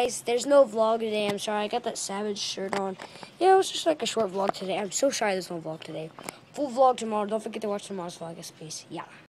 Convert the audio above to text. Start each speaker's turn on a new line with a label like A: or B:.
A: Guys, there's no vlog today. I'm sorry. I got that Savage shirt on. Yeah, it was just like a short vlog today. I'm so sorry there's no vlog today. Full vlog tomorrow. Don't forget to watch tomorrow's vlog. Peace. Yeah.